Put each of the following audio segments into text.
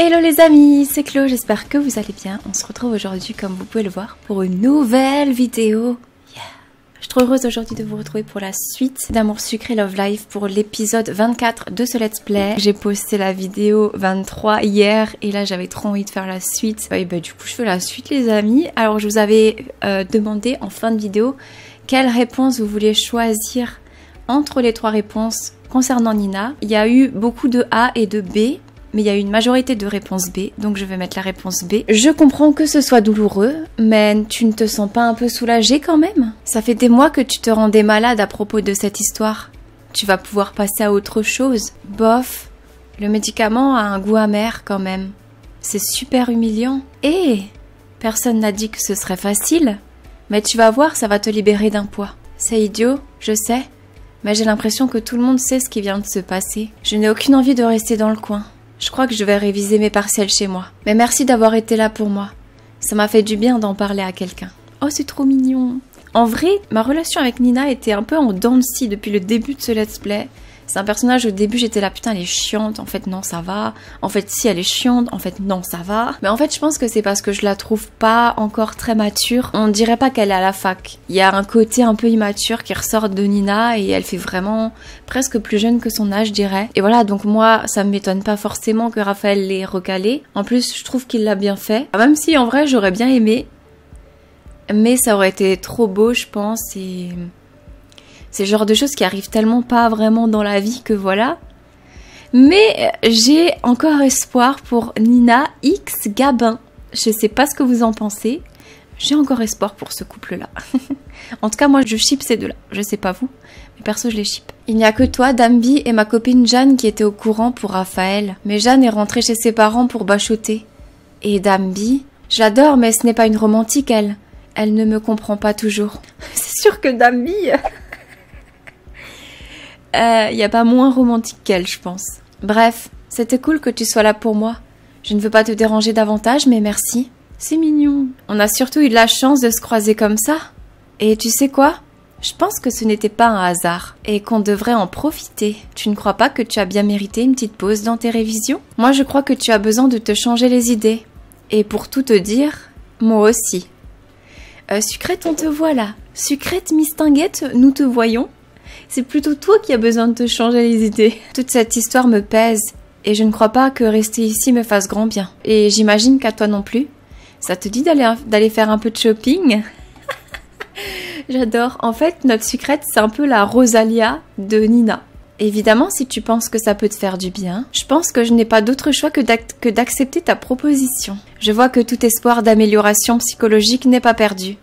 Hello les amis, c'est Chloé, j'espère que vous allez bien. On se retrouve aujourd'hui, comme vous pouvez le voir, pour une nouvelle vidéo. Yeah. Je suis trop heureuse aujourd'hui de vous retrouver pour la suite d'Amour Sucré Love Life pour l'épisode 24 de ce Let's Play. J'ai posté la vidéo 23 hier et là j'avais trop envie de faire la suite. Bah du coup je fais la suite les amis. Alors je vous avais euh, demandé en fin de vidéo quelle réponse vous voulez choisir entre les trois réponses concernant Nina. Il y a eu beaucoup de A et de B mais il y a une majorité de réponses B, donc je vais mettre la réponse B. Je comprends que ce soit douloureux, mais tu ne te sens pas un peu soulagée quand même? Ça fait des mois que tu te rendais malade à propos de cette histoire. Tu vas pouvoir passer à autre chose. Bof, le médicament a un goût amer quand même. C'est super humiliant. Et personne n'a dit que ce serait facile, mais tu vas voir, ça va te libérer d'un poids. C'est idiot, je sais, mais j'ai l'impression que tout le monde sait ce qui vient de se passer. Je n'ai aucune envie de rester dans le coin. Je crois que je vais réviser mes partiels chez moi. Mais merci d'avoir été là pour moi. Ça m'a fait du bien d'en parler à quelqu'un. Oh, c'est trop mignon. En vrai, ma relation avec Nina était un peu en dents depuis le début de ce let's play. C'est un personnage, au début, j'étais là, putain, elle est chiante. En fait, non, ça va. En fait, si, elle est chiante. En fait, non, ça va. Mais en fait, je pense que c'est parce que je la trouve pas encore très mature. On dirait pas qu'elle est à la fac. Il y a un côté un peu immature qui ressort de Nina et elle fait vraiment presque plus jeune que son âge, je dirais. Et voilà, donc moi, ça m'étonne pas forcément que Raphaël l'ait recalé. En plus, je trouve qu'il l'a bien fait. Même si, en vrai, j'aurais bien aimé. Mais ça aurait été trop beau, je pense, et c'est le genre de choses qui arrivent tellement pas vraiment dans la vie que voilà. Mais j'ai encore espoir pour Nina X Gabin. Je sais pas ce que vous en pensez. J'ai encore espoir pour ce couple-là. en tout cas, moi, je ship ces deux-là. Je sais pas vous, mais perso, je les ship. Il n'y a que toi, Dambi, et ma copine Jeanne qui étaient au courant pour Raphaël. Mais Jeanne est rentrée chez ses parents pour bachoter. Et Dambi, j'adore, mais ce n'est pas une romantique, elle. Elle ne me comprend pas toujours. C'est sûr que Dambi... Il euh, n'y a pas moins romantique qu'elle, je pense. Bref, c'était cool que tu sois là pour moi. Je ne veux pas te déranger davantage, mais merci. C'est mignon. On a surtout eu de la chance de se croiser comme ça. Et tu sais quoi? Je pense que ce n'était pas un hasard et qu'on devrait en profiter. Tu ne crois pas que tu as bien mérité une petite pause dans tes révisions? Moi, je crois que tu as besoin de te changer les idées. Et pour tout te dire, moi aussi. Euh, sucrète, on te voit là. Sucrète, mistinguette, nous te voyons. C'est plutôt toi qui as besoin de te changer les idées. Toute cette histoire me pèse et je ne crois pas que rester ici me fasse grand bien. Et j'imagine qu'à toi non plus. Ça te dit d'aller faire un peu de shopping? J'adore. En fait, notre sucrète, c'est un peu la Rosalia de Nina. Évidemment, si tu penses que ça peut te faire du bien, je pense que je n'ai pas d'autre choix que d'accepter ta proposition. Je vois que tout espoir d'amélioration psychologique n'est pas perdu.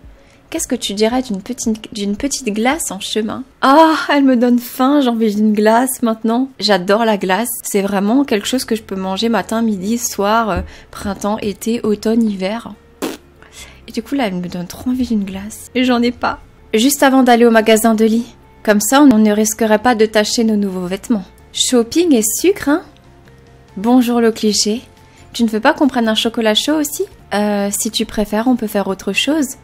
Qu'est-ce que tu dirais d'une petite, d'une petite glace en chemin? Ah, elle me donne faim, j'ai envie d'une glace maintenant. J'adore la glace, c'est vraiment quelque chose que je peux manger matin, midi, soir, euh, printemps, été, automne, hiver. Et du coup là, elle me donne trop envie d'une glace. Et j'en ai pas. Juste avant d'aller au magasin de lit. Comme ça, on ne risquerait pas de tacher nos nouveaux vêtements. Shopping et sucre, hein? Bonjour le cliché. Tu ne veux pas qu'on prenne un chocolat chaud aussi? Euh, si tu préfères, on peut faire autre chose.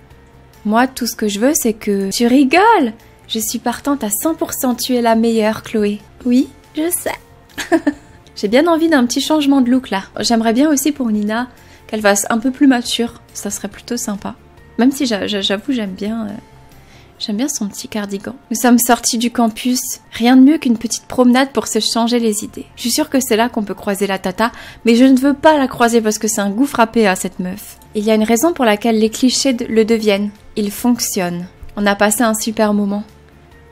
Moi, tout ce que je veux, c'est que... Tu rigoles Je suis partante à 100%, tu es la meilleure, Chloé. Oui, je sais. J'ai bien envie d'un petit changement de look là. J'aimerais bien aussi pour Nina qu'elle fasse un peu plus mature. Ça serait plutôt sympa. Même si j'avoue, j'aime bien... Euh, j'aime bien son petit cardigan. Nous sommes sortis du campus. Rien de mieux qu'une petite promenade pour se changer les idées. Je suis sûre que c'est là qu'on peut croiser la tata, mais je ne veux pas la croiser parce que c'est un goût frappé à cette meuf. Il y a une raison pour laquelle les clichés le deviennent. Il fonctionne. On a passé un super moment.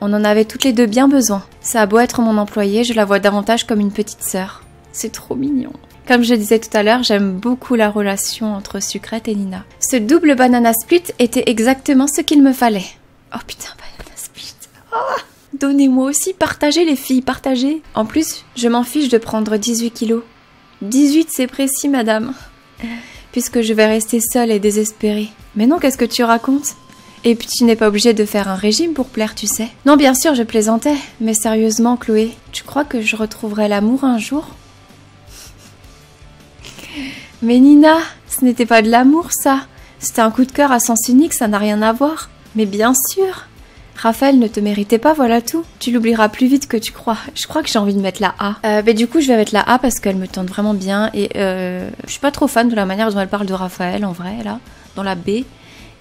On en avait toutes les deux bien besoin. Ça a beau être mon employé, je la vois davantage comme une petite sœur. C'est trop mignon. Comme je disais tout à l'heure, j'aime beaucoup la relation entre Sucrète et Nina. Ce double banana split était exactement ce qu'il me fallait. Oh putain, banana split. Oh Donnez-moi aussi, partagez les filles, partagez. En plus, je m'en fiche de prendre 18 kilos. 18 c'est précis, madame puisque je vais rester seule et désespérée. Mais non, qu'est-ce que tu racontes? Et puis tu n'es pas obligée de faire un régime pour plaire, tu sais. Non, bien sûr, je plaisantais, mais sérieusement, Chloé, tu crois que je retrouverai l'amour un jour? Mais Nina, ce n'était pas de l'amour, ça. C'était un coup de cœur à sens unique, ça n'a rien à voir. Mais bien sûr Raphaël ne te méritait pas, voilà tout. Tu l'oublieras plus vite que tu crois. Je crois que j'ai envie de mettre la A. Euh, mais du coup, je vais mettre la A parce qu'elle me tente vraiment bien. Et euh, je suis pas trop fan de la manière dont elle parle de Raphaël, en vrai, là, dans la B.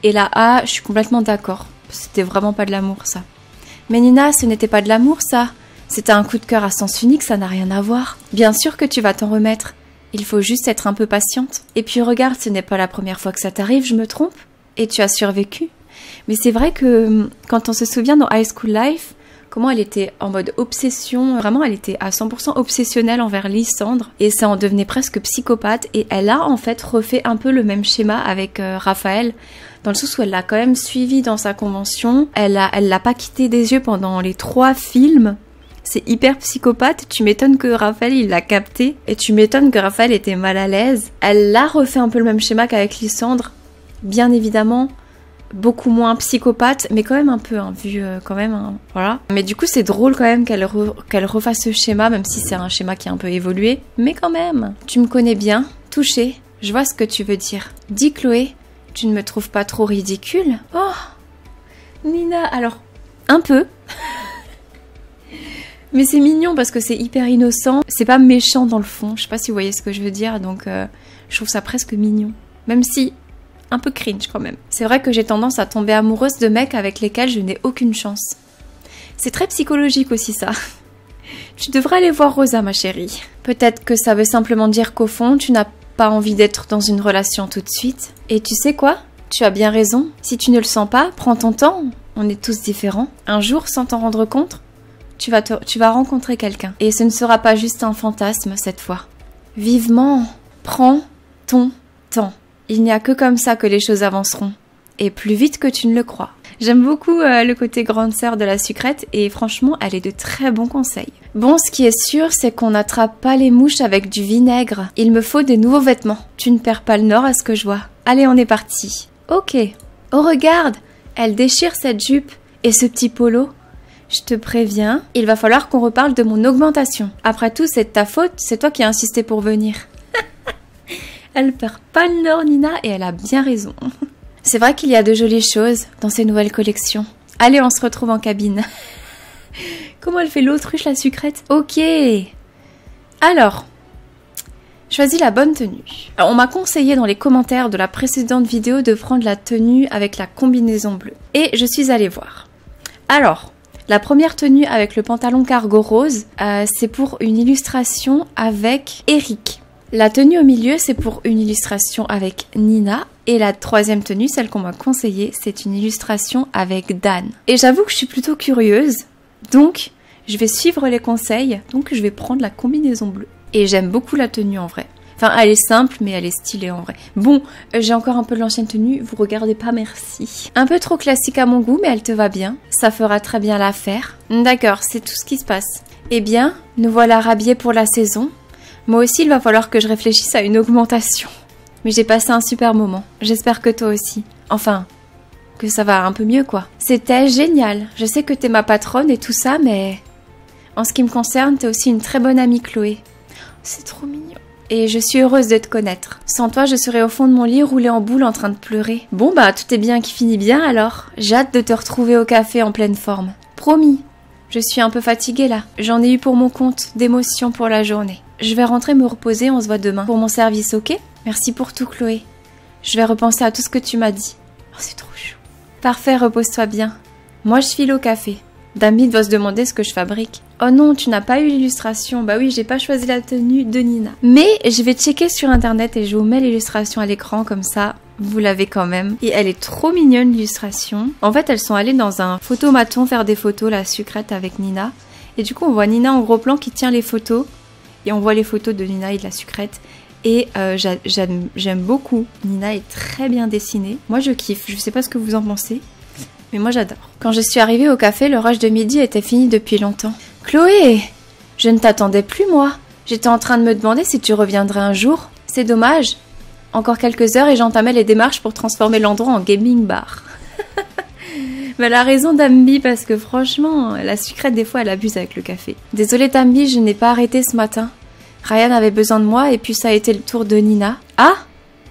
Et la A, je suis complètement d'accord. C'était vraiment pas de l'amour, ça. Mais Nina, ce n'était pas de l'amour, ça. C'était un coup de cœur à sens unique, ça n'a rien à voir. Bien sûr que tu vas t'en remettre. Il faut juste être un peu patiente. Et puis regarde, ce n'est pas la première fois que ça t'arrive, je me trompe Et tu as survécu. Mais c'est vrai que hum, quand on se souvient dans High School Life, comment elle était en mode obsession, vraiment elle était à 100% obsessionnelle envers Lysandre et ça en devenait presque psychopathe et elle a en fait refait un peu le même schéma avec euh, Raphaël dans le sens où elle l'a quand même suivi dans sa convention, elle a, elle l'a pas quitté des yeux pendant les trois films. C'est hyper psychopathe, tu m'étonnes que Raphaël il l'a capté et tu m'étonnes que Raphaël était mal à l'aise. Elle a refait un peu le même schéma qu'avec Lysandre, bien évidemment beaucoup moins psychopathe, mais quand même un peu, hein, vu euh, quand même, hein, voilà. Mais du coup, c'est drôle quand même qu'elle refasse ce schéma, même si c'est un schéma qui a un peu évolué. Mais quand même, tu me connais bien, touché, je vois ce que tu veux dire. Dis Chloé, tu ne me trouves pas trop ridicule? Oh Nina, alors, un peu. Mais c'est mignon parce que c'est hyper innocent. C'est pas méchant dans le fond. Je sais pas si vous voyez ce que je veux dire, donc euh, je trouve ça presque mignon. Même si un peu cringe quand même. C'est vrai que j'ai tendance à tomber amoureuse de mecs avec lesquels je n'ai aucune chance. C'est très psychologique aussi ça. Tu devrais aller voir Rosa, ma chérie. Peut-être que ça veut simplement dire qu'au fond, tu n'as pas envie d'être dans une relation tout de suite. Et tu sais quoi? Tu as bien raison. Si tu ne le sens pas, prends ton temps. On est tous différents. Un jour, sans t'en rendre compte, tu vas, tu vas rencontrer quelqu'un. Et ce ne sera pas juste un fantasme cette fois. Vivement, prends ton temps. Il n'y a que comme ça que les choses avanceront. Et plus vite que tu ne le crois. J'aime beaucoup euh, le côté grande sœur de la sucrète et franchement, elle est de très bons conseils. Bon, ce qui est sûr, c'est qu'on n'attrape pas les mouches avec du vinaigre. Il me faut des nouveaux vêtements. Tu ne perds pas le nord à ce que je vois. Allez, on est parti. Ok. Oh, regarde Elle déchire cette jupe. Et ce petit polo je te préviens, il va falloir qu'on reparle de mon augmentation. Après tout, c'est ta faute, c'est toi qui as insisté pour venir. Elle perd pas le nord, Nina, et elle a bien raison. C'est vrai qu'il y a de jolies choses dans ces nouvelles collections. Allez, on se retrouve en cabine. Comment elle fait l'autruche, la sucrète? Ok. Alors, choisis la bonne tenue. on m'a conseillé dans les commentaires de la précédente vidéo de prendre la tenue avec la combinaison bleue. Et je suis allée voir. Alors, la première tenue avec le pantalon cargo rose, euh, c'est pour une illustration avec Eric. La tenue au milieu, c'est pour une illustration avec Nina. Et la troisième tenue, celle qu'on m'a conseillée, c'est une illustration avec Dan. Et j'avoue que je suis plutôt curieuse. Donc, je vais suivre les conseils. Donc, je vais prendre la combinaison bleue. Et j'aime beaucoup la tenue en vrai. Enfin, elle est simple, mais elle est stylée en vrai. Bon, euh, j'ai encore un peu de l'ancienne tenue, vous regardez pas, merci. Un peu trop classique à mon goût, mais elle te va bien. Ça fera très bien l'affaire. D'accord, c'est tout ce qui se passe. Eh bien, nous voilà rhabillés pour la saison. Moi aussi, il va falloir que je réfléchisse à une augmentation. Mais j'ai passé un super moment. J'espère que toi aussi. Enfin, que ça va un peu mieux, quoi. C'était génial. Je sais que t'es ma patronne et tout ça, mais... En ce qui me concerne, t'es aussi une très bonne amie, Chloé. C'est trop mignon. Et je suis heureuse de te connaître. Sans toi, je serais au fond de mon lit roulé en boule en train de pleurer. Bon bah, tout est bien qui finit bien alors. J'ai de te retrouver au café en pleine forme. Promis. Je suis un peu fatiguée là. J'en ai eu pour mon compte d'émotions pour la journée. Je vais rentrer me reposer, on se voit demain. Pour mon service, ok? Merci pour tout, Chloé. Je vais repenser à tout ce que tu m'as dit. Oh, c'est trop chou. Parfait, repose-toi bien. Moi, je file au café. David va se demander ce que je fabrique. Oh non, tu n'as pas eu l'illustration. Bah oui, j'ai pas choisi la tenue de Nina. Mais je vais checker sur internet et je vous mets l'illustration à l'écran comme ça. Vous l'avez quand même. Et elle est trop mignonne l'illustration. En fait, elles sont allées dans un photomaton faire des photos, la sucrète avec Nina. Et du coup, on voit Nina en gros plan qui tient les photos et on voit les photos de Nina et de la sucrète. Et euh, j'aime beaucoup. Nina est très bien dessinée. Moi, je kiffe. Je sais pas ce que vous en pensez, mais moi, j'adore. Quand je suis arrivée au café, le rush de midi était fini depuis longtemps. Chloé Je ne t'attendais plus, moi. J'étais en train de me demander si tu reviendrais un jour. C'est dommage. Encore quelques heures et j'entamais les démarches pour transformer l'endroit en gaming bar. Mais elle a raison Dambi parce que franchement, la sucrète des fois elle abuse avec le café. Désolée Dambi, je n'ai pas arrêté ce matin. Ryan avait besoin de moi et puis ça a été le tour de Nina. Ah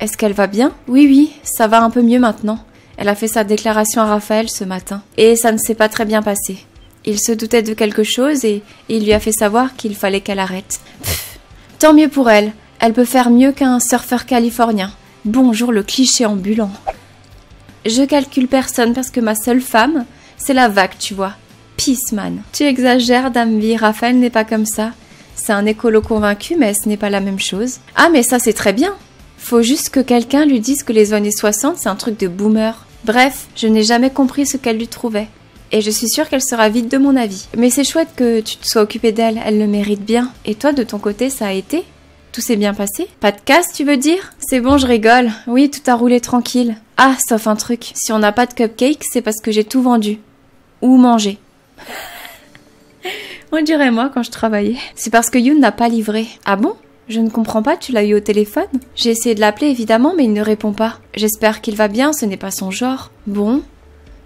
Est-ce qu'elle va bien? Oui oui, ça va un peu mieux maintenant. Elle a fait sa déclaration à Raphaël ce matin. Et ça ne s'est pas très bien passé. Il se doutait de quelque chose et il lui a fait savoir qu'il fallait qu'elle arrête. tant mieux pour elle. Elle peut faire mieux qu'un surfeur californien. Bonjour le cliché ambulant. Je calcule personne parce que ma seule femme, c'est la vague, tu vois. Peaceman. Tu exagères, dame vie, Raphaël n'est pas comme ça. C'est un écolo convaincu, mais ce n'est pas la même chose. Ah, mais ça c'est très bien. Faut juste que quelqu'un lui dise que les années 60, c'est un truc de boomer. Bref, je n'ai jamais compris ce qu'elle lui trouvait. Et je suis sûre qu'elle sera vite de mon avis. Mais c'est chouette que tu te sois occupée d'elle, elle le mérite bien. Et toi, de ton côté, ça a été? Tout s'est bien passé? Pas de casse, tu veux dire? C'est bon, je rigole. Oui, tout a roulé tranquille. Ah, sauf un truc. Si on n'a pas de cupcake, c'est parce que j'ai tout vendu. Ou mangé. on dirait moi quand je travaillais. C'est parce que Yoon n'a pas livré. Ah bon? Je ne comprends pas, tu l'as eu au téléphone? J'ai essayé de l'appeler évidemment, mais il ne répond pas. J'espère qu'il va bien, ce n'est pas son genre. Bon,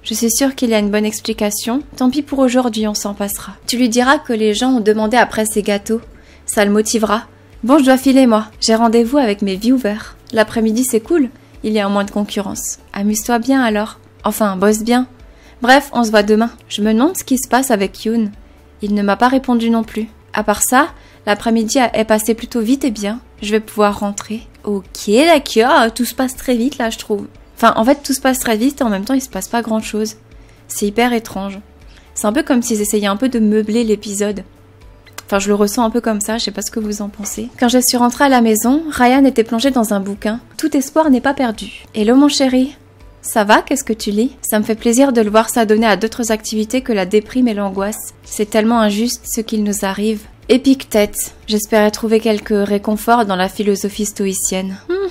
je suis sûre qu'il y a une bonne explication. Tant pis pour aujourd'hui, on s'en passera. Tu lui diras que les gens ont demandé après ses gâteaux. Ça le motivera. Bon, je dois filer, moi. J'ai rendez-vous avec mes viewers. L'après-midi, c'est cool. Il y a moins de concurrence. Amuse-toi bien alors. Enfin, bosse bien. Bref, on se voit demain. Je me demande ce qui se passe avec Yoon. Il ne m'a pas répondu non plus. À part ça, l'après-midi est passé plutôt vite et bien. Je vais pouvoir rentrer. Ok, d'accord. Tout se passe très vite là, je trouve. Enfin, en fait, tout se passe très vite et en même temps, il se passe pas grand chose. C'est hyper étrange. C'est un peu comme s'ils essayaient un peu de meubler l'épisode. Enfin, je le ressens un peu comme ça, je sais pas ce que vous en pensez. Quand je suis rentrée à la maison, Ryan était plongé dans un bouquin. Tout espoir n'est pas perdu. Hello mon chéri. Ça va, qu'est-ce que tu lis? Ça me fait plaisir de le voir s'adonner à d'autres activités que la déprime et l'angoisse. C'est tellement injuste ce qu'il nous arrive. Épictète. J'espérais trouver quelques réconforts dans la philosophie stoïcienne. Hmm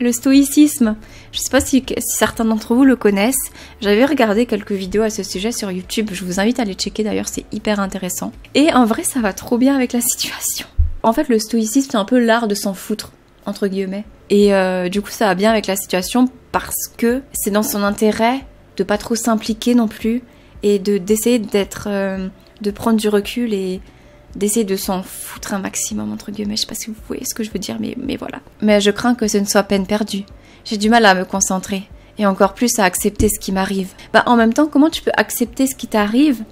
le stoïcisme. Je sais pas si, certains d'entre vous le connaissent. J'avais regardé quelques vidéos à ce sujet sur YouTube. Je vous invite à les checker d'ailleurs, c'est hyper intéressant. Et en vrai, ça va trop bien avec la situation. En fait, le stoïcisme, c'est un peu l'art de s'en foutre, entre guillemets. Et euh, du coup, ça va bien avec la situation parce que c'est dans son intérêt de pas trop s'impliquer non plus et de d'essayer d'être, euh, de prendre du recul et d'essayer de s'en foutre un maximum, entre guillemets. Je sais pas si vous voyez ce que je veux dire, mais, mais voilà. Mais je crains que ce ne soit peine perdue. J'ai du mal à me concentrer. Et encore plus à accepter ce qui m'arrive. Bah, en même temps, comment tu peux accepter ce qui t'arrive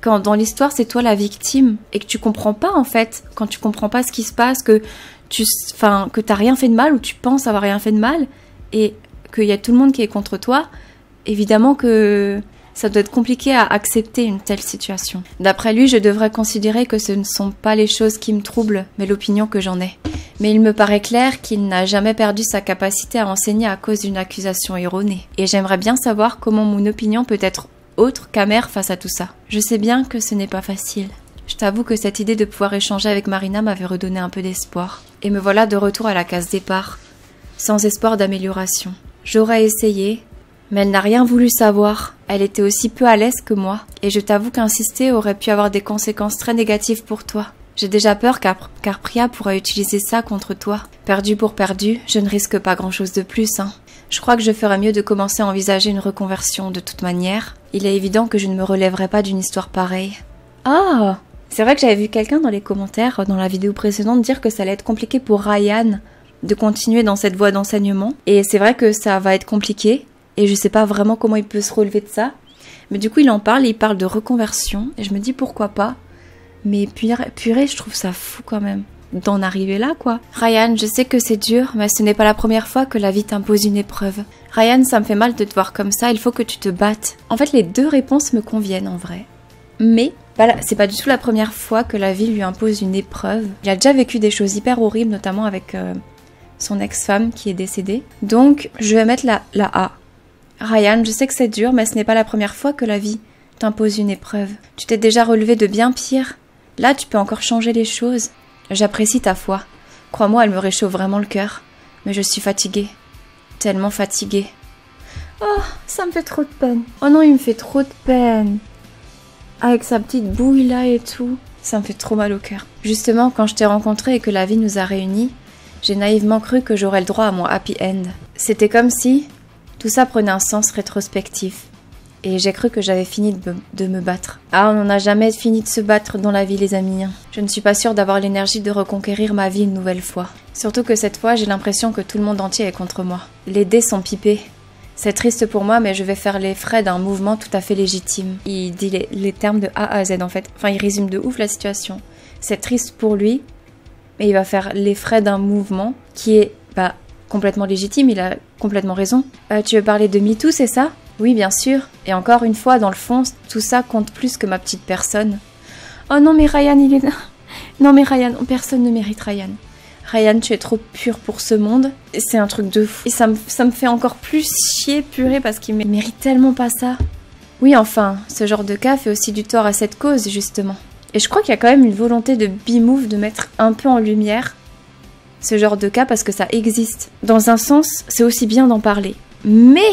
quand dans l'histoire c'est toi la victime et que tu comprends pas en fait, quand tu comprends pas ce qui se passe, que tu, enfin, que t'as rien fait de mal ou tu penses avoir rien fait de mal et qu'il y a tout le monde qui est contre toi, évidemment que ça doit être compliqué à accepter une telle situation. D'après lui, je devrais considérer que ce ne sont pas les choses qui me troublent, mais l'opinion que j'en ai. Mais il me paraît clair qu'il n'a jamais perdu sa capacité à enseigner à cause d'une accusation erronée. Et j'aimerais bien savoir comment mon opinion peut être autre qu'amère face à tout ça. Je sais bien que ce n'est pas facile. Je t'avoue que cette idée de pouvoir échanger avec Marina m'avait redonné un peu d'espoir. Et me voilà de retour à la case départ, sans espoir d'amélioration. J'aurais essayé, mais elle n'a rien voulu savoir. Elle était aussi peu à l'aise que moi, et je t'avoue qu'insister aurait pu avoir des conséquences très négatives pour toi. J'ai déjà peur car, car Priya pourrait utiliser ça contre toi. Perdu pour perdu, je ne risque pas grand chose de plus, hein. Je crois que je ferais mieux de commencer à envisager une reconversion de toute manière. Il est évident que je ne me relèverai pas d'une histoire pareille. Ah C'est vrai que j'avais vu quelqu'un dans les commentaires dans la vidéo précédente dire que ça allait être compliqué pour Ryan de continuer dans cette voie d'enseignement. Et c'est vrai que ça va être compliqué et je sais pas vraiment comment il peut se relever de ça. Mais du coup, il en parle, il parle de reconversion, et je me dis pourquoi pas. Mais purée, je trouve ça fou quand même d'en arriver là, quoi. Ryan, je sais que c'est dur, mais ce n'est pas la première fois que la vie t'impose une épreuve. Ryan, ça me fait mal de te voir comme ça, il faut que tu te battes. En fait, les deux réponses me conviennent en vrai. Mais, voilà, c'est pas du tout la première fois que la vie lui impose une épreuve. Il a déjà vécu des choses hyper horribles, notamment avec euh, son ex-femme qui est décédée. Donc, je vais mettre la, la A. Ryan, je sais que c'est dur, mais ce n'est pas la première fois que la vie t'impose une épreuve. Tu t'es déjà relevé de bien pire. Là, tu peux encore changer les choses. J'apprécie ta foi. Crois-moi, elle me réchauffe vraiment le cœur. Mais je suis fatiguée. Tellement fatiguée. Oh, ça me fait trop de peine. Oh non, il me fait trop de peine. Avec sa petite bouille là et tout. Ça me fait trop mal au cœur. Justement, quand je t'ai rencontré et que la vie nous a réunis, j'ai naïvement cru que j'aurais le droit à mon happy end. C'était comme si, tout ça prenait un sens rétrospectif. Et j'ai cru que j'avais fini de me, battre. Ah, on n'en a jamais fini de se battre dans la vie, les amis. Hein. Je ne suis pas sûre d'avoir l'énergie de reconquérir ma vie une nouvelle fois. Surtout que cette fois, j'ai l'impression que tout le monde entier est contre moi. Les dés sont pipés. C'est triste pour moi, mais je vais faire les frais d'un mouvement tout à fait légitime. Il dit les, les, termes de A à Z en fait. Enfin, il résume de ouf la situation. C'est triste pour lui, mais il va faire les frais d'un mouvement qui est bah, complètement légitime. Il a complètement raison. Euh, tu veux parler de MeToo, c'est ça? Oui, bien sûr. Et encore une fois, dans le fond, tout ça compte plus que ma petite personne. Oh non, mais Ryan, il est. Non, mais Ryan, personne ne mérite Ryan. Ryan, tu es trop pur pour ce monde. C'est un truc de fou. Et ça me, ça me fait encore plus chier, purée, parce qu'il mérite tellement pas ça. Oui, enfin, ce genre de cas fait aussi du tort à cette cause, justement. Et je crois qu'il y a quand même une volonté de B-Move de mettre un peu en lumière ce genre de cas parce que ça existe. Dans un sens, c'est aussi bien d'en parler. Mais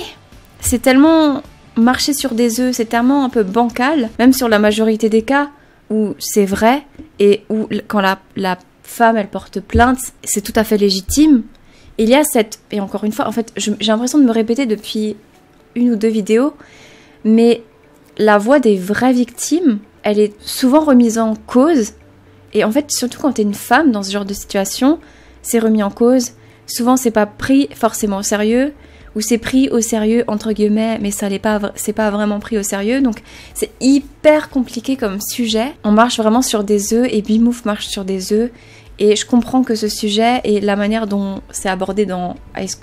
c'est tellement marcher sur des œufs, c'est tellement un peu bancal, même sur la majorité des cas où c'est vrai et où quand la, femme elle porte plainte, c'est tout à fait légitime. Il y a cette et encore une fois, en fait, j'ai l'impression de me répéter depuis une ou deux vidéos, mais la voix des vraies victimes, elle est souvent remise en cause. Et en fait, surtout quand t'es une femme dans ce genre de situation, c'est remis en cause. Souvent, c'est pas pris forcément au sérieux, ou c'est pris au sérieux entre guillemets, mais ça n'est pas, c'est pas vraiment pris au sérieux. Donc, c'est hyper compliqué comme sujet. On marche vraiment sur des œufs et Bimouf marche sur des œufs. Et je comprends que ce sujet et la manière dont c'est abordé dans,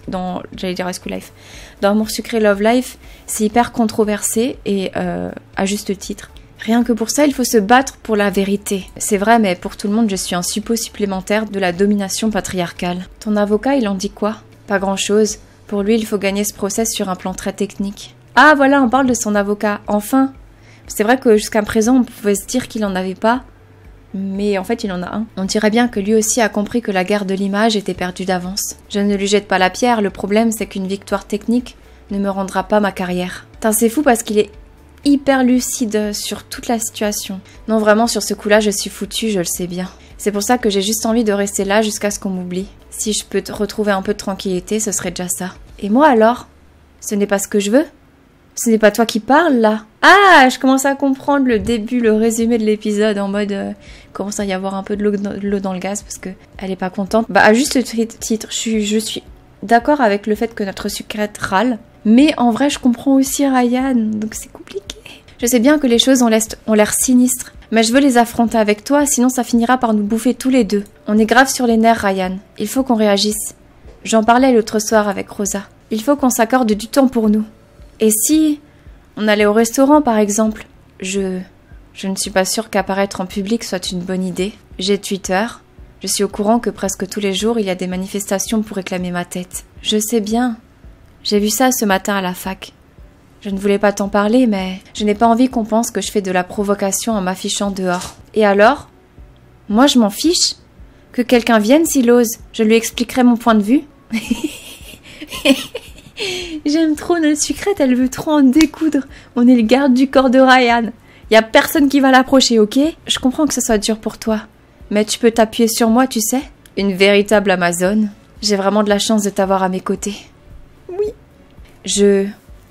dans j'allais Life, dans Amour sucré Love Life, c'est hyper controversé et euh, à juste titre. Rien que pour ça, il faut se battre pour la vérité. C'est vrai, mais pour tout le monde, je suis un suppôt supplémentaire de la domination patriarcale. Ton avocat, il en dit quoi? Pas grand-chose. Pour lui, il faut gagner ce procès sur un plan très technique. Ah voilà, on parle de son avocat. Enfin C'est vrai que jusqu'à présent, on pouvait se dire qu'il en avait pas. Mais en fait, il en a un. On dirait bien que lui aussi a compris que la guerre de l'image était perdue d'avance. Je ne lui jette pas la pierre, le problème c'est qu'une victoire technique ne me rendra pas ma carrière. c'est fou parce qu'il est hyper lucide sur toute la situation. Non, vraiment, sur ce coup-là, je suis foutue, je le sais bien. C'est pour ça que j'ai juste envie de rester là jusqu'à ce qu'on m'oublie. Si je peux retrouver un peu de tranquillité, ce serait déjà ça. Et moi alors? Ce n'est pas ce que je veux? Ce n'est pas toi qui parles là? Ah, je commence à comprendre le début, le résumé de l'épisode en mode euh, commence à y avoir un peu de l'eau dans le gaz parce que elle est pas contente. Bah à juste titre, je suis, je suis d'accord avec le fait que notre sucrète râle, mais en vrai je comprends aussi Ryan, donc c'est compliqué. Je sais bien que les choses ont l'air sinistres, mais je veux les affronter avec toi, sinon ça finira par nous bouffer tous les deux. On est grave sur les nerfs, Ryan. Il faut qu'on réagisse. J'en parlais l'autre soir avec Rosa. Il faut qu'on s'accorde du temps pour nous. Et si on allait au restaurant, par exemple? Je. Je ne suis pas sûre qu'apparaître en public soit une bonne idée. J'ai Twitter. Je suis au courant que presque tous les jours il y a des manifestations pour réclamer ma tête. Je sais bien. J'ai vu ça ce matin à la fac. Je ne voulais pas t'en parler, mais je n'ai pas envie qu'on pense que je fais de la provocation en m'affichant dehors. Et alors? Moi, je m'en fiche. Que quelqu'un vienne s'il ose, je lui expliquerai mon point de vue. J'aime trop notre sucrète, elle veut trop en découdre. On est le garde du corps de Ryan. Y a personne qui va l'approcher, ok? Je comprends que ce soit dur pour toi. Mais tu peux t'appuyer sur moi, tu sais Une véritable Amazone. J'ai vraiment de la chance de t'avoir à mes côtés. Je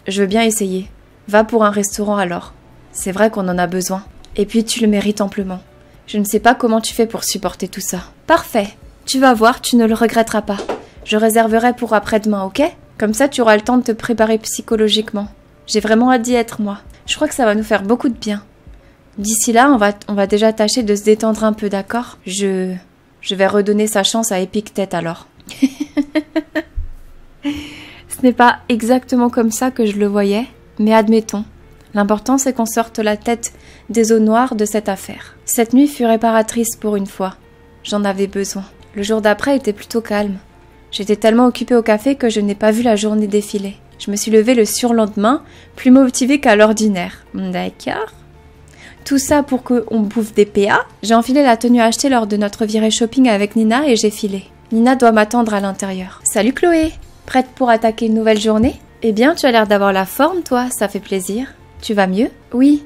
je veux bien essayer. Va pour un restaurant alors. C'est vrai qu'on en a besoin. Et puis tu le mérites amplement. Je ne sais pas comment tu fais pour supporter tout ça. Parfait. Tu vas voir, tu ne le regretteras pas. Je réserverai pour après-demain, ok? Comme ça, tu auras le temps de te préparer psychologiquement. J'ai vraiment hâte d'y être, moi. Je crois que ça va nous faire beaucoup de bien. D'ici là, on va, on va déjà tâcher de se détendre un peu, d'accord? Je. Je vais redonner sa chance à Épictète alors. Ce n'est pas exactement comme ça que je le voyais, mais admettons. L'important c'est qu'on sorte la tête des eaux noires de cette affaire. Cette nuit fut réparatrice pour une fois. J'en avais besoin. Le jour d'après était plutôt calme. J'étais tellement occupée au café que je n'ai pas vu la journée défiler. Je me suis levée le surlendemain, plus motivée qu'à l'ordinaire. D'accord. Tout ça pour qu'on bouffe des PA. J'ai enfilé la tenue achetée lors de notre virée shopping avec Nina et j'ai filé. Nina doit m'attendre à l'intérieur. Salut Chloé Prête pour attaquer une nouvelle journée? Eh bien, tu as l'air d'avoir la forme, toi, ça fait plaisir. Tu vas mieux? Oui.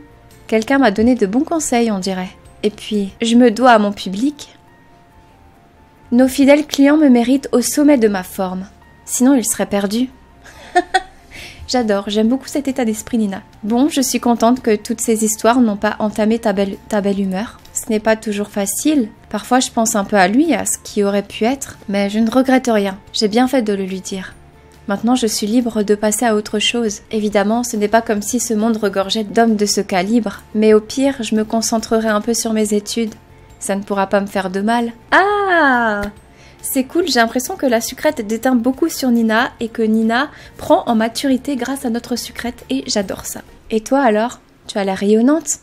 Quelqu'un m'a donné de bons conseils, on dirait. Et puis, je me dois à mon public. Nos fidèles clients me méritent au sommet de ma forme. Sinon, ils seraient perdus. J'adore, j'aime beaucoup cet état d'esprit, Nina. Bon, je suis contente que toutes ces histoires n'ont pas entamé ta belle, ta belle humeur. Ce n'est pas toujours facile. Parfois, je pense un peu à lui, à ce qui aurait pu être, mais je ne regrette rien. J'ai bien fait de le lui dire. Maintenant, je suis libre de passer à autre chose. Évidemment, ce n'est pas comme si ce monde regorgeait d'hommes de ce calibre, mais au pire, je me concentrerai un peu sur mes études. Ça ne pourra pas me faire de mal. Ah C'est cool, j'ai l'impression que la sucrète déteint beaucoup sur Nina et que Nina prend en maturité grâce à notre sucrète et j'adore ça. Et toi alors? Tu as l'air rayonnante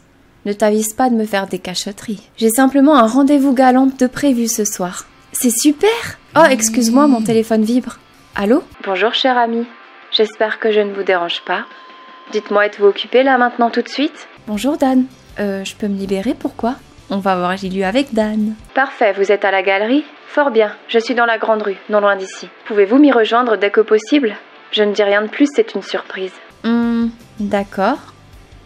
Ne t'avise pas de me faire des cachotteries. J'ai simplement un rendez-vous galant de prévu ce soir. C'est super Oh, excuse-moi, mon téléphone vibre. Allô? Bonjour, cher ami. J'espère que je ne vous dérange pas. Dites-moi, êtes-vous occupé là maintenant tout de suite? Bonjour, Dan. Euh, je peux me libérer, pourquoi? On va voir Gilu avec Dan. Parfait, vous êtes à la galerie? Fort bien, je suis dans la grande rue, non loin d'ici. Pouvez-vous m'y rejoindre dès que possible? Je ne dis rien de plus, c'est une surprise. Hum, d'accord.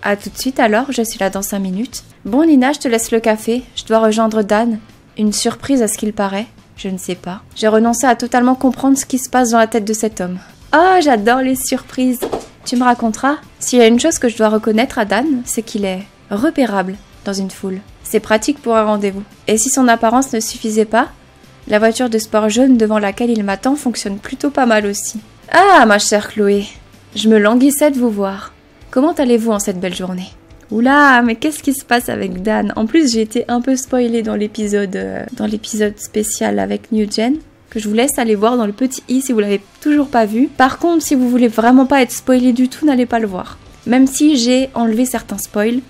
À tout de suite alors, je suis là dans cinq minutes. Bon, Nina, je te laisse le café. Je dois rejoindre Dan. Une surprise à ce qu'il paraît. Je ne sais pas. J'ai renoncé à totalement comprendre ce qui se passe dans la tête de cet homme. Oh, j'adore les surprises. Tu me raconteras S'il y a une chose que je dois reconnaître à Dan, c'est qu'il est repérable dans une foule. C'est pratique pour un rendez-vous. Et si son apparence ne suffisait pas, la voiture de sport jaune devant laquelle il m'attend fonctionne plutôt pas mal aussi. Ah, ma chère Chloé, je me languissais de vous voir. Comment allez-vous en cette belle journée? Oula, mais qu'est-ce qui se passe avec Dan? En plus, j'ai été un peu spoilée dans l'épisode euh, dans l'épisode spécial avec New Gen que je vous laisse aller voir dans le petit i si vous l'avez toujours pas vu. Par contre, si vous voulez vraiment pas être spoilé du tout, n'allez pas le voir. Même si j'ai enlevé certains spoils,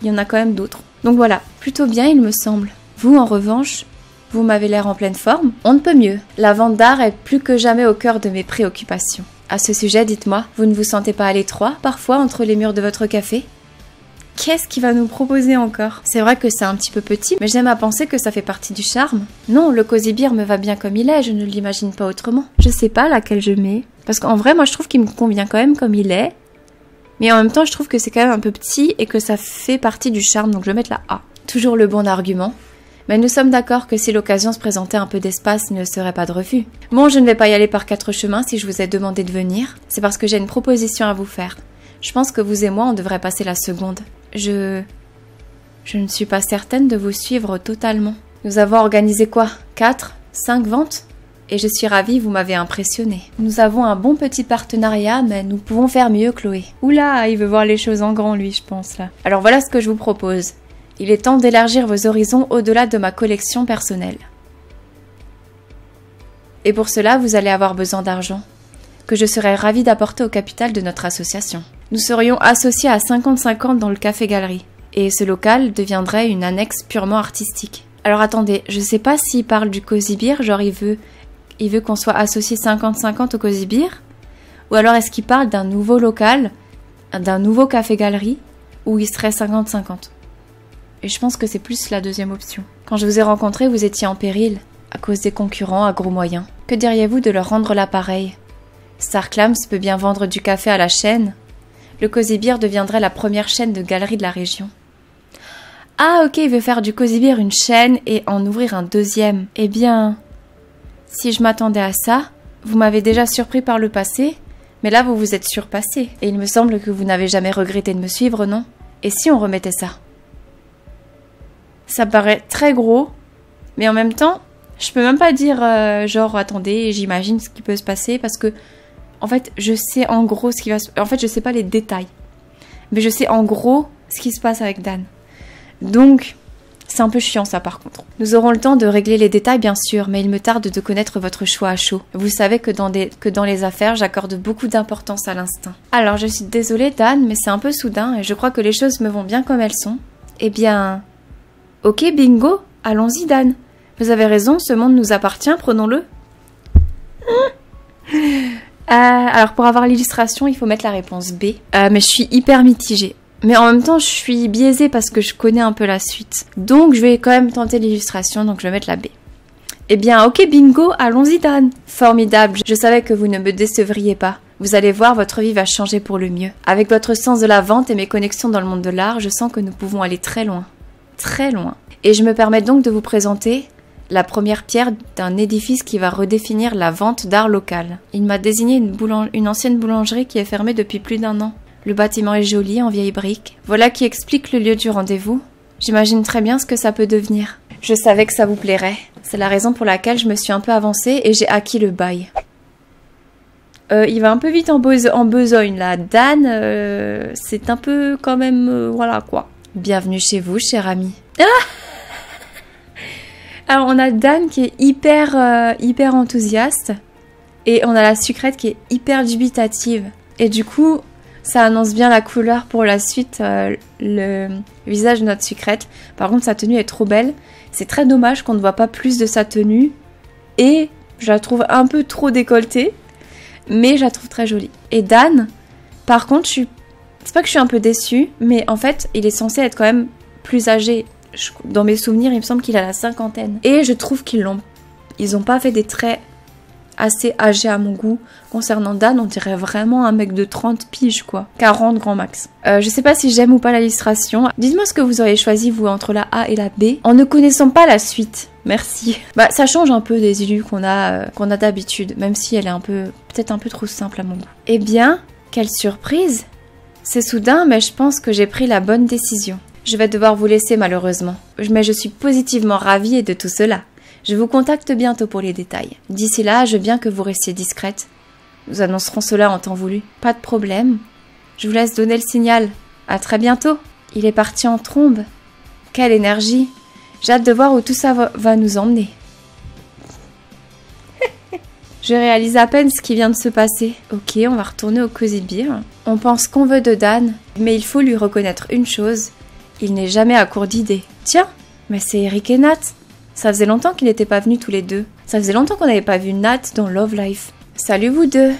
il y en a quand même d'autres. Donc voilà, plutôt bien il me semble. Vous en revanche, vous m'avez l'air en pleine forme. On ne peut mieux. La vente d'art est plus que jamais au cœur de mes préoccupations. À ce sujet, dites-moi, vous ne vous sentez pas à l'étroit parfois entre les murs de votre café? Qu'est-ce qu'il va nous proposer encore? C'est vrai que c'est un petit peu petit, mais j'aime à penser que ça fait partie du charme. Non, le cosy beer me va bien comme il est, je ne l'imagine pas autrement. Je sais pas laquelle je mets. Parce qu'en vrai, moi je trouve qu'il me convient quand même comme il est. Mais en même temps, je trouve que c'est quand même un peu petit et que ça fait partie du charme, donc je vais mettre la A. Toujours le bon argument. Mais nous sommes d'accord que si l'occasion se présentait un peu d'espace, ne serait pas de refus. Bon, je ne vais pas y aller par quatre chemins si je vous ai demandé de venir. C'est parce que j'ai une proposition à vous faire. Je pense que vous et moi, on devrait passer la seconde. Je... Je ne suis pas certaine de vous suivre totalement. Nous avons organisé quoi? Quatre? Cinq ventes? Et je suis ravie, vous m'avez impressionné. Nous avons un bon petit partenariat, mais nous pouvons faire mieux, Chloé. Oula, il veut voir les choses en grand, lui, je pense, là. Alors voilà ce que je vous propose. Il est temps d'élargir vos horizons au-delà de ma collection personnelle. Et pour cela, vous allez avoir besoin d'argent, que je serai ravie d'apporter au capital de notre association. Nous serions associés à 50-50 dans le café-galerie, et ce local deviendrait une annexe purement artistique. Alors attendez, je sais pas s'il parle du Cozy Beer, genre il veut, il veut qu'on soit associé 50-50 au Cozy Beer, ou alors est-ce qu'il parle d'un nouveau local, d'un nouveau café-galerie, où il serait 50-50 Et je pense que c'est plus la deuxième option. Quand je vous ai rencontré, vous étiez en péril, à cause des concurrents à gros moyens. Que diriez-vous de leur rendre l'appareil? Sarclams peut bien vendre du café à la chaîne, le Cozy Beer deviendrait la première chaîne de galeries de la région. Ah ok, il veut faire du Cozy Beer une chaîne et en ouvrir un deuxième. Eh bien, si je m'attendais à ça, vous m'avez déjà surpris par le passé, mais là vous vous êtes surpassé. Et il me semble que vous n'avez jamais regretté de me suivre, non? Et si on remettait ça? Ça paraît très gros, mais en même temps, je peux même pas dire euh, genre attendez, j'imagine ce qui peut se passer parce que en fait, je sais en gros ce qui va se... En fait, je sais pas les détails. Mais je sais en gros ce qui se passe avec Dan. Donc, c'est un peu chiant ça par contre. Nous aurons le temps de régler les détails bien sûr, mais il me tarde de connaître votre choix à chaud. Vous savez que dans, des, que dans les affaires, j'accorde beaucoup d'importance à l'instinct. Alors je suis désolée Dan, mais c'est un peu soudain et je crois que les choses me vont bien comme elles sont. Eh bien... Ok bingo, allons-y Dan. Vous avez raison, ce monde nous appartient, prenons-le. Euh, alors pour avoir l'illustration, il faut mettre la réponse B. Euh, mais je suis hyper mitigée. Mais en même temps, je suis biaisée parce que je connais un peu la suite. Donc je vais quand même tenter l'illustration, donc je vais mettre la B. Eh bien, ok bingo, allons-y Dan. Formidable, je savais que vous ne me décevriez pas. Vous allez voir, votre vie va changer pour le mieux. Avec votre sens de la vente et mes connexions dans le monde de l'art, je sens que nous pouvons aller très loin. Très loin. Et je me permets donc de vous présenter la première pierre d'un édifice qui va redéfinir la vente d'art local. Il m'a désigné une, ancienne boulangerie qui est fermée depuis plus d'un an. Le bâtiment est joli, en vieille brique. Voilà qui explique le lieu du rendez-vous. J'imagine très bien ce que ça peut devenir. Je savais que ça vous plairait. C'est la raison pour laquelle je me suis un peu avancée et j'ai acquis le bail. Euh, il va un peu vite en, en besogne là. Dan, euh, c'est un peu quand même... euh, voilà quoi. Bienvenue chez vous, cher ami. Ah Alors on a Dan qui est hyper, euh, hyper enthousiaste. Et on a la sucrète qui est hyper dubitative. Et du coup, ça annonce bien la couleur pour la suite, euh, le visage de notre sucrète. Par contre, sa tenue est trop belle. C'est très dommage qu'on ne voit pas plus de sa tenue. Et je la trouve un peu trop décolletée. Mais je la trouve très jolie. Et Dan, par contre, je suis... C'est pas que je suis un peu déçue, mais en fait, il est censé être quand même plus âgé. Dans mes souvenirs, il me semble qu'il a la cinquantaine. Et je trouve qu'ils l'ont... Ils ont pas fait des traits assez âgé à mon goût. Concernant Dan, on dirait vraiment un mec de 30 piges, quoi. 40 grand max. Euh, je sais pas si j'aime ou pas l'illustration. Dites-moi ce que vous auriez choisi, vous, entre la A et la B, en ne connaissant pas la suite. Merci. Bah, ça change un peu des illus qu'on a, euh, qu'on a d'habitude, même si elle est un peu, peut-être un peu trop simple à mon goût. Eh bien, quelle surprise C'est soudain, mais je pense que j'ai pris la bonne décision. Je vais devoir vous laisser malheureusement. Mais je suis positivement ravie de tout cela. Je vous contacte bientôt pour les détails. D'ici là, je veux bien que vous restiez discrète. Nous annoncerons cela en temps voulu. Pas de problème. Je vous laisse donner le signal. À très bientôt. Il est parti en trombe. Quelle énergie. J'ai hâte de voir où tout ça va, nous emmener. Je réalise à peine ce qui vient de se passer. Ok, on va retourner au Cozy Beer. On pense qu'on veut de Dan, mais il faut lui reconnaître une chose. Il n'est jamais à court d'idées. Tiens, mais c'est Eric et Nat. Ça faisait longtemps qu'ils n'étaient pas venus tous les deux. Ça faisait longtemps qu'on n'avait pas vu Nat dans Love Life. Salut vous deux.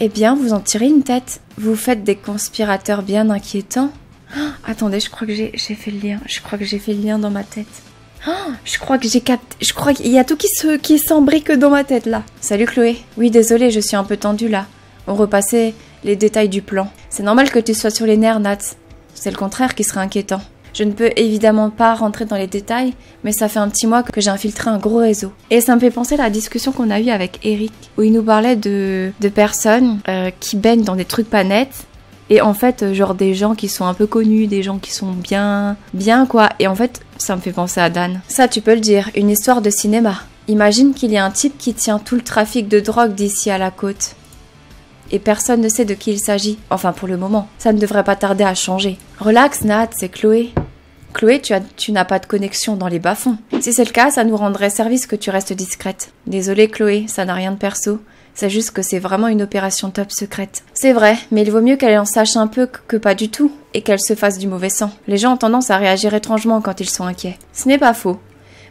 Eh bien, vous en tirez une tête. Vous faites des conspirateurs bien inquiétants. Ah, attendez, je crois que j'ai fait le lien. Je crois que j'ai fait le lien dans ma tête. Ah, je crois que j'ai capté. Je crois qu'il y a tout qui qui s'embrique dans ma tête là. Salut Chloé. Oui, désolée, je suis un peu tendue là. On repassait les détails du plan. C'est normal que tu sois sur les nerfs, Nat. C'est le contraire qui serait inquiétant. Je ne peux évidemment pas rentrer dans les détails, mais ça fait un petit mois que j'ai infiltré un gros réseau. Et ça me fait penser à la discussion qu'on a eue avec Eric, où il nous parlait de, de personnes euh, qui baignent dans des trucs pas nets. Et en fait, euh, genre des gens qui sont un peu connus, des gens qui sont bien, bien quoi. Et en fait, ça me fait penser à Dan. Ça, tu peux le dire, une histoire de cinéma. Imagine qu'il y a un type qui tient tout le trafic de drogue d'ici à la côte. Et personne ne sait de qui il s'agit. Enfin, pour le moment. Ça ne devrait pas tarder à changer. Relax, Nat, c'est Chloé. Chloé, tu, tu n'as pas de connexion dans les bas-fonds. Si c'est le cas, ça nous rendrait service que tu restes discrète. Désolée, Chloé, ça n'a rien de perso. C'est juste que c'est vraiment une opération top secrète. C'est vrai, mais il vaut mieux qu'elle en sache un peu que pas du tout, et qu'elle se fasse du mauvais sang. Les gens ont tendance à réagir étrangement quand ils sont inquiets. Ce n'est pas faux.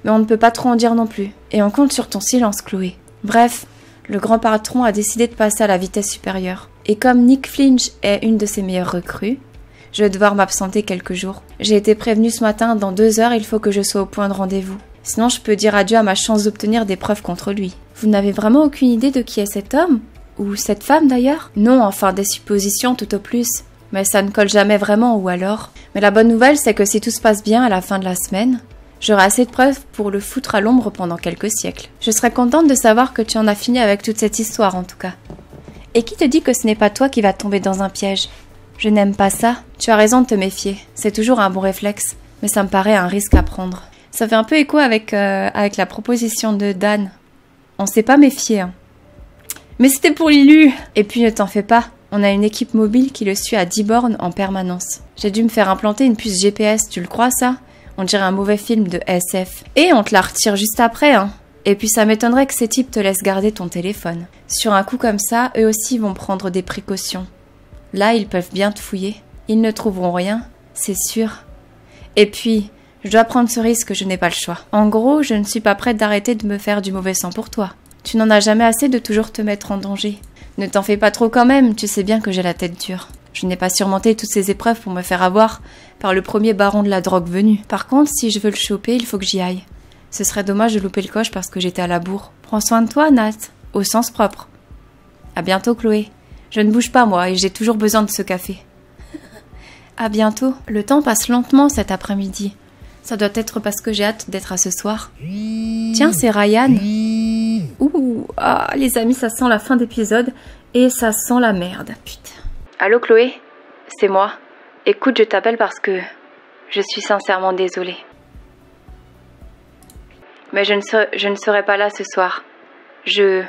Mais on ne peut pas trop en dire non plus. Et on compte sur ton silence, Chloé. Bref, le grand patron a décidé de passer à la vitesse supérieure. Et comme Nick Flinch est une de ses meilleures recrues, je vais devoir m'absenter quelques jours. J'ai été prévenue ce matin, dans deux heures, il faut que je sois au point de rendez-vous. Sinon, je peux dire adieu à ma chance d'obtenir des preuves contre lui. Vous n'avez vraiment aucune idée de qui est cet homme? Ou cette femme d'ailleurs? Non, enfin des suppositions tout au plus. Mais ça ne colle jamais vraiment, ou alors? Mais la bonne nouvelle, c'est que si tout se passe bien à la fin de la semaine, j'aurai assez de preuves pour le foutre à l'ombre pendant quelques siècles. Je serais contente de savoir que tu en as fini avec toute cette histoire, en tout cas. Et qui te dit que ce n'est pas toi qui vas tomber dans un piège? Je n'aime pas ça. Tu as raison de te méfier. C'est toujours un bon réflexe. Mais ça me paraît un risque à prendre. Ça fait un peu écho avec, euh, avec la proposition de Dan. On s'est pas méfié. Hein. Mais c'était pour Lilu Et puis ne t'en fais pas. On a une équipe mobile qui le suit à 10 bornes en permanence. J'ai dû me faire implanter une puce GPS, tu le crois ça? On dirait un mauvais film de SF. Et on te la retire juste après, hein. Et puis ça m'étonnerait que ces types te laissent garder ton téléphone. Sur un coup comme ça, eux aussi vont prendre des précautions. Là, ils peuvent bien te fouiller. Ils ne trouveront rien, c'est sûr. Et puis, je dois prendre ce risque, je n'ai pas le choix. En gros, je ne suis pas prête d'arrêter de me faire du mauvais sang pour toi. Tu n'en as jamais assez de toujours te mettre en danger. Ne t'en fais pas trop quand même, tu sais bien que j'ai la tête dure. Je n'ai pas surmonté toutes ces épreuves pour me faire avoir par le premier baron de la drogue venu. Par contre, si je veux le choper, il faut que j'y aille. Ce serait dommage de louper le coche parce que j'étais à la bourre. Prends soin de toi, Nat, au sens propre. À bientôt, Chloé. Je ne bouge pas, moi, et j'ai toujours besoin de ce café. à bientôt. Le temps passe lentement cet après-midi. Ça doit être parce que j'ai hâte d'être à ce soir. Tiens, c'est Ryan. Ouh, ah, les amis, ça sent la fin d'épisode et ça sent la merde. Putain. Allô, Chloé? C'est moi. Écoute, je t'appelle parce que je suis sincèrement désolée. Mais je ne, serai, pas là ce soir. Je.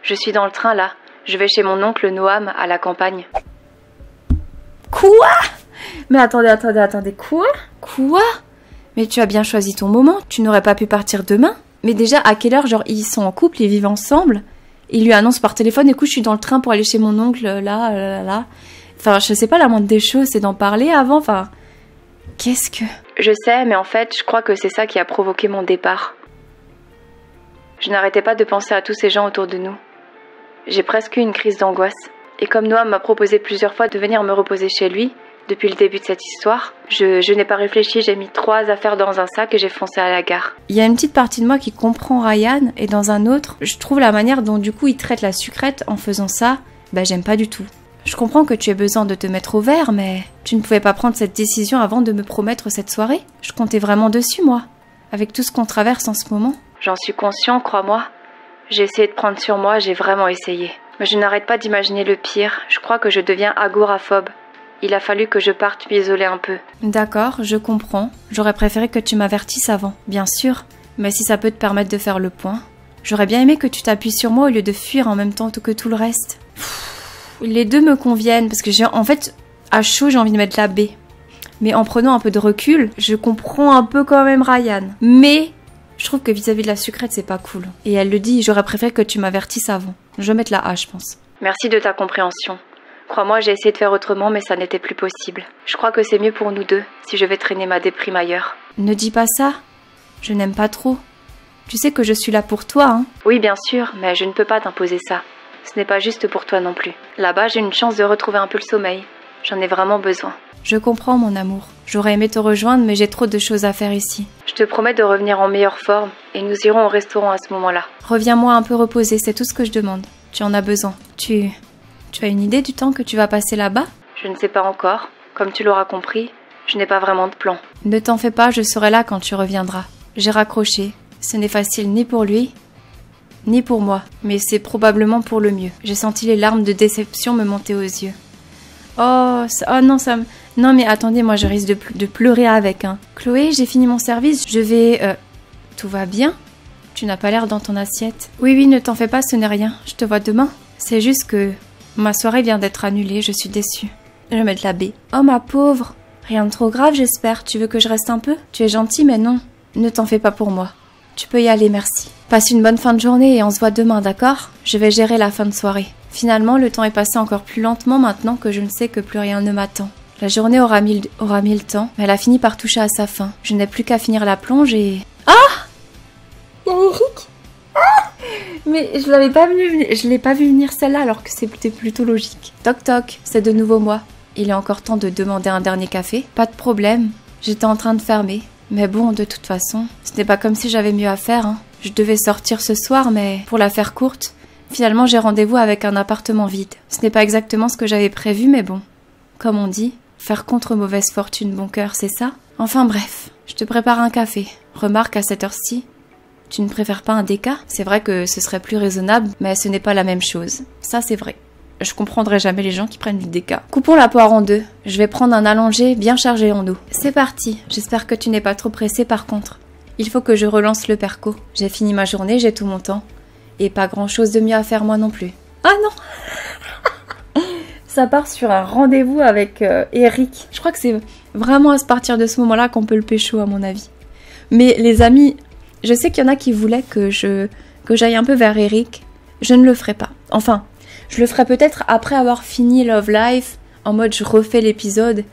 Je suis dans le train là. Je vais chez mon oncle Noam à la campagne. Quoi? Mais attendez, attendez, attendez, quoi? Quoi? Mais tu as bien choisi ton moment, tu n'aurais pas pu partir demain Mais déjà, à quelle heure, genre, ils sont en couple, ils vivent ensemble? Il lui annonce par téléphone, écoute, je suis dans le train pour aller chez mon oncle, là, là, là. Enfin, je sais pas, la moindre des choses, c'est d'en parler avant, enfin... Qu'est-ce que... Je sais, mais en fait, je crois que c'est ça qui a provoqué mon départ. Je n'arrêtais pas de penser à tous ces gens autour de nous. J'ai presque eu une crise d'angoisse. Et comme Noam m'a proposé plusieurs fois de venir me reposer chez lui, depuis le début de cette histoire, je, je n'ai pas réfléchi, j'ai mis trois affaires dans un sac et j'ai foncé à la gare. Il y a une petite partie de moi qui comprend Ryan, et dans un autre, je trouve la manière dont du coup il traite la sucrète en faisant ça, bah j'aime pas du tout. Je comprends que tu aies besoin de te mettre au vert, mais tu ne pouvais pas prendre cette décision avant de me promettre cette soirée. Je comptais vraiment dessus, moi, avec tout ce qu'on traverse en ce moment. J'en suis conscient, crois-moi. J'ai essayé de prendre sur moi, j'ai vraiment essayé. Mais je n'arrête pas d'imaginer le pire. Je crois que je deviens agoraphobe. Il a fallu que je parte m'isoler un peu. D'accord, je comprends. J'aurais préféré que tu m'avertisses avant, bien sûr. Mais si ça peut te permettre de faire le point. J'aurais bien aimé que tu t'appuies sur moi au lieu de fuir en même temps que tout le reste. Les deux me conviennent parce que j'ai en fait à chaud j'ai envie de mettre la B. Mais en prenant un peu de recul, je comprends un peu quand même Ryan. Mais je trouve que vis-à-vis de la sucrète, c'est pas cool. Et elle le dit, j'aurais préféré que tu m'avertisses avant. Je vais mettre la A, je pense. Merci de ta compréhension. Crois-moi, j'ai essayé de faire autrement, mais ça n'était plus possible. Je crois que c'est mieux pour nous deux si je vais traîner ma déprime ailleurs. Ne dis pas ça. Je n'aime pas trop. Tu sais que je suis là pour toi, hein Oui, bien sûr, mais je ne peux pas t'imposer ça. Ce n'est pas juste pour toi non plus. Là-bas, j'ai une chance de retrouver un peu le sommeil. J'en ai vraiment besoin. Je comprends, mon amour. J'aurais aimé te rejoindre, mais j'ai trop de choses à faire ici. Je te promets de revenir en meilleure forme, et nous irons au restaurant à ce moment-là. Reviens-moi un peu reposé, c'est tout ce que je demande. Tu en as besoin. Tu. Tu as une idée du temps que tu vas passer là-bas? Je ne sais pas encore. Comme tu l'auras compris, je n'ai pas vraiment de plan. Ne t'en fais pas, je serai là quand tu reviendras. J'ai raccroché. Ce n'est facile ni pour lui, ni pour moi, mais c'est probablement pour le mieux. J'ai senti les larmes de déception me monter aux yeux. Oh, oh non, ça me... Non mais attendez, moi je risque de, pleurer avec. Hein. Chloé, j'ai fini mon service, je vais... Euh, tout va bien? Tu n'as pas l'air dans ton assiette. Oui, oui, ne t'en fais pas, ce n'est rien. Je te vois demain. C'est juste que ma soirée vient d'être annulée, je suis déçue. Je vais mettre la B. Oh ma pauvre Rien de trop grave, j'espère. Tu veux que je reste un peu? Tu es gentil, mais non. Ne t'en fais pas pour moi. Tu peux y aller, merci. Passe une bonne fin de journée et on se voit demain, d'accord? Je vais gérer la fin de soirée. Finalement, le temps est passé encore plus lentement maintenant que je ne sais que plus rien ne m'attend. La journée aura mis, aura mis le temps, mais elle a fini par toucher à sa fin. Je n'ai plus qu'à finir la plonge et... Ah Eric ah Mais je l'avais pas vu, je l'ai pas vu venir celle-là alors que c'était plutôt logique. Toc toc, c'est de nouveau moi. Il est encore temps de demander un dernier café? Pas de problème. J'étais en train de fermer. Mais bon, de toute façon, ce n'est pas comme si j'avais mieux à faire. Hein. Je devais sortir ce soir, mais pour la faire courte, finalement j'ai rendez-vous avec un appartement vide. Ce n'est pas exactement ce que j'avais prévu, mais bon. Comme on dit, faire contre mauvaise fortune bon cœur, c'est ça Enfin bref, je te prépare un café. Remarque à cette heure-ci, tu ne préfères pas un déca? C'est vrai que ce serait plus raisonnable, mais ce n'est pas la même chose. Ça c'est vrai. Je comprendrai jamais les gens qui prennent du déca. Coupons la poire en deux. Je vais prendre un allongé bien chargé en eau. C'est parti. J'espère que tu n'es pas trop pressé par contre. Il faut que je relance le perco. J'ai fini ma journée, j'ai tout mon temps. Et pas grand chose de mieux à faire moi non plus. Ah non Ça part sur un rendez-vous avec euh, Eric. Je crois que c'est vraiment à partir de ce moment-là qu'on peut le pécho à mon avis. Mais les amis, je sais qu'il y en a qui voulaient que je que j'aille un peu vers Eric. Je ne le ferai pas. Enfin, je le ferai peut-être après avoir fini Love Life, en mode je refais l'épisode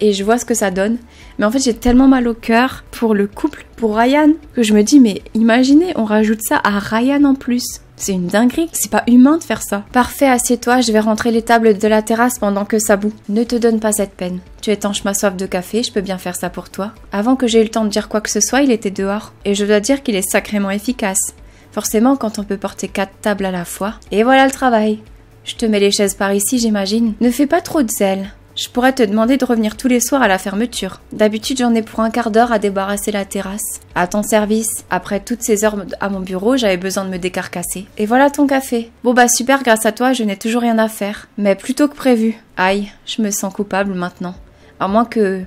et je vois ce que ça donne. Mais en fait, j'ai tellement mal au cœur pour le couple, pour Ryan, que je me dis, mais imaginez, on rajoute ça à Ryan en plus. C'est une dinguerie, c'est pas humain de faire ça. Parfait, assieds-toi, je vais rentrer les tables de la terrasse pendant que ça bout. Ne te donne pas cette peine. Tu étanches ma soif de café, je peux bien faire ça pour toi. Avant que j'aie eu le temps de dire quoi que ce soit, il était dehors. Et je dois dire qu'il est sacrément efficace. Forcément, quand on peut porter quatre tables à la fois. Et voilà le travail. Je te mets les chaises par ici, j'imagine. Ne fais pas trop de zèle. Je pourrais te demander de revenir tous les soirs à la fermeture. D'habitude, j'en ai pour un quart d'heure à débarrasser la terrasse. À ton service. Après toutes ces heures à mon bureau, j'avais besoin de me décarcasser. Et voilà ton café. Bon bah super, grâce à toi, je n'ai toujours rien à faire. Mais plutôt que prévu. Aïe, je me sens coupable maintenant. À moins que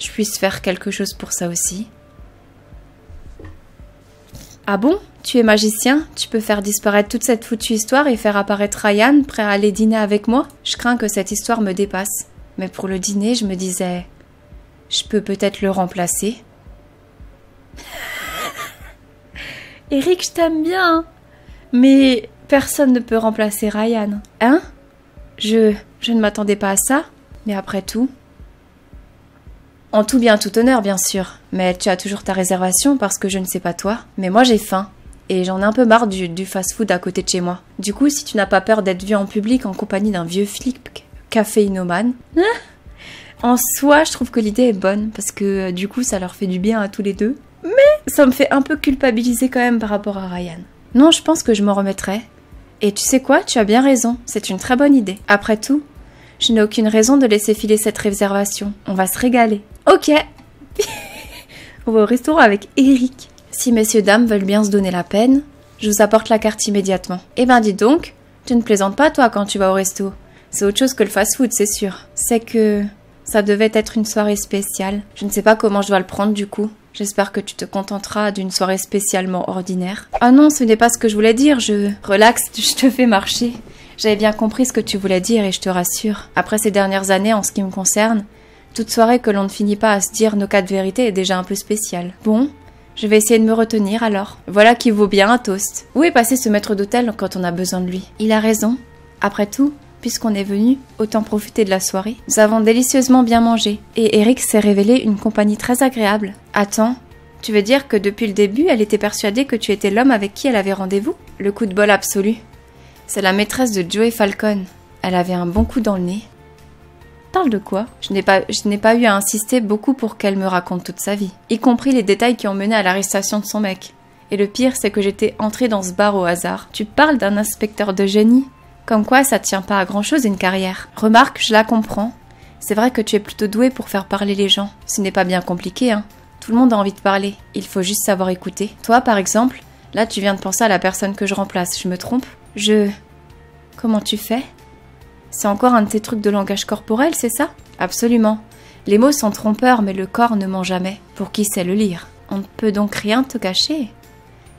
je puisse faire quelque chose pour ça aussi. Ah bon? Tu es magicien? Tu peux faire disparaître toute cette foutue histoire et faire apparaître Ryan, prêt à aller dîner avec moi? Je crains que cette histoire me dépasse. Mais pour le dîner, je me disais... Je peux peut-être le remplacer. Eric, je t'aime bien. Mais personne ne peut remplacer Ryan. Hein? Je... Je ne m'attendais pas à ça. Mais après tout... En tout bien, tout honneur, bien sûr. Mais tu as toujours ta réservation parce que je ne sais pas toi. Mais moi j'ai faim. Et j'en ai un peu marre du, fast-food à côté de chez moi. Du coup, si tu n'as pas peur d'être vu en public en compagnie d'un vieux flic caféinomane, hein en soi, je trouve que l'idée est bonne parce que du coup, ça leur fait du bien à tous les deux. Mais ça me fait un peu culpabiliser quand même par rapport à Ryan. Non, je pense que je m'en remettrai. Et tu sais quoi, tu as bien raison, c'est une très bonne idée. Après tout, je n'ai aucune raison de laisser filer cette réservation. On va se régaler. Ok. On au restaurant avec Eric. Si messieurs dames veulent bien se donner la peine, je vous apporte la carte immédiatement. Eh ben dis donc, tu ne plaisantes pas toi quand tu vas au resto. C'est autre chose que le fast-food, c'est sûr. C'est que ça devait être une soirée spéciale. Je ne sais pas comment je dois le prendre du coup. J'espère que tu te contenteras d'une soirée spécialement ordinaire. Ah non, ce n'est pas ce que je voulais dire, je... Relax, je te fais marcher. J'avais bien compris ce que tu voulais dire et je te rassure. Après ces dernières années, en ce qui me concerne, toute soirée que l'on ne finit pas à se dire nos cas de vérité est déjà un peu spéciale. Bon, je vais essayer de me retenir alors. Voilà qui vaut bien un toast. Où est passé ce maître d'hôtel quand on a besoin de lui? Il a raison. Après tout, puisqu'on est venu, autant profiter de la soirée. Nous avons délicieusement bien mangé, et Eric s'est révélé une compagnie très agréable. Attends, tu veux dire que depuis le début, elle était persuadée que tu étais l'homme avec qui elle avait rendez-vous? Le coup de bol absolu. C'est la maîtresse de Joey Falcon. Elle avait un bon coup dans le nez. Parle de quoi? Je n'ai pas, pas eu à insister beaucoup pour qu'elle me raconte toute sa vie, y compris les détails qui ont mené à l'arrestation de son mec. Et le pire, c'est que j'étais entrée dans ce bar au hasard. Tu parles d'un inspecteur de génie? Comme quoi ça tient pas à grand chose une carrière. Remarque, je la comprends. C'est vrai que tu es plutôt doué pour faire parler les gens. Ce n'est pas bien compliqué, hein. Tout le monde a envie de parler. Il faut juste savoir écouter. Toi, par exemple, là tu viens de penser à la personne que je remplace. Je me trompe? Je. Comment tu fais? C'est encore un de tes trucs de langage corporel, c'est ça? Absolument. Les mots sont trompeurs, mais le corps ne ment jamais. Pour qui sait le lire? On ne peut donc rien te cacher.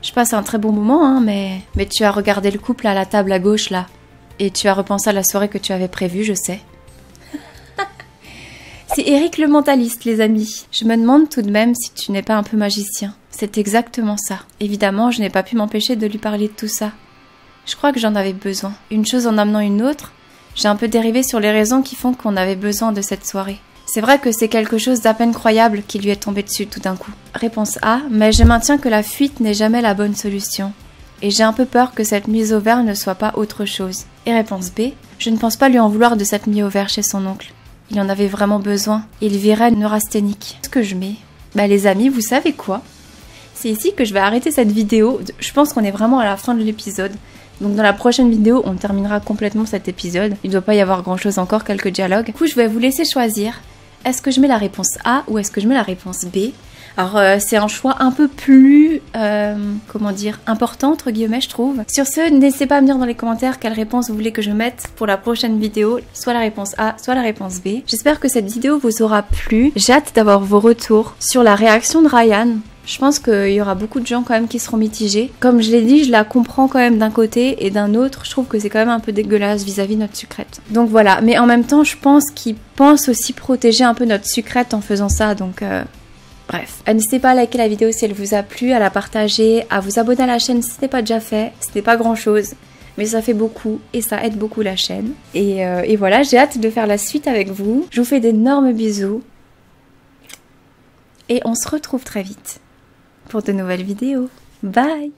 Je passe un très bon moment, hein, mais. Mais tu as regardé le couple à la table à gauche, là. Et tu as repensé à la soirée que tu avais prévue, je sais. C'est Eric le mentaliste, les amis. Je me demande tout de même si tu n'es pas un peu magicien. C'est exactement ça. Évidemment, je n'ai pas pu m'empêcher de lui parler de tout ça. Je crois que j'en avais besoin. Une chose en amenant une autre, j'ai un peu dérivé sur les raisons qui font qu'on avait besoin de cette soirée. C'est vrai que c'est quelque chose d'à peine croyable qui lui est tombé dessus tout d'un coup. Réponse A, mais je maintiens que la fuite n'est jamais la bonne solution et j'ai un peu peur que cette mise au vert ne soit pas autre chose. Et réponse B, je ne pense pas lui en vouloir de cette mise au vert chez son oncle. Il en avait vraiment besoin. Il virait neurasthénique. Ce que je mets Bah les amis, vous savez quoi? C'est ici que je vais arrêter cette vidéo. Je pense qu'on est vraiment à la fin de l'épisode. Donc dans la prochaine vidéo, on terminera complètement cet épisode. Il ne doit pas y avoir grand chose encore, quelques dialogues. Du coup, je vais vous laisser choisir. Est-ce que je mets la réponse A ou est-ce que je mets la réponse B? Alors euh, c'est un choix un peu plus, euh, comment dire, important entre guillemets je trouve. Sur ce, n'hésitez pas à me dire dans les commentaires quelle réponse vous voulez que je mette pour la prochaine vidéo, soit la réponse A, soit la réponse B. J'espère que cette vidéo vous aura plu. J'ai hâte d'avoir vos retours sur la réaction de Ryan. Je pense qu'il y aura beaucoup de gens quand même qui seront mitigés. Comme je l'ai dit, je la comprends quand même d'un côté et d'un autre, je trouve que c'est quand même un peu dégueulasse vis-à-vis de notre sucrète. Donc voilà, mais en même temps, je pense qu'ils pensent aussi protéger un peu notre sucrète en faisant ça, donc euh, Bref, n'hésitez pas à liker la vidéo si elle vous a plu, à la partager, à vous abonner à la chaîne si ce n'est pas déjà fait. Ce n'est pas grand chose, mais ça fait beaucoup et ça aide beaucoup la chaîne. Euh, et voilà, j'ai hâte de faire la suite avec vous. Je vous fais d'énormes bisous. Et on se retrouve très vite pour de nouvelles vidéos. Bye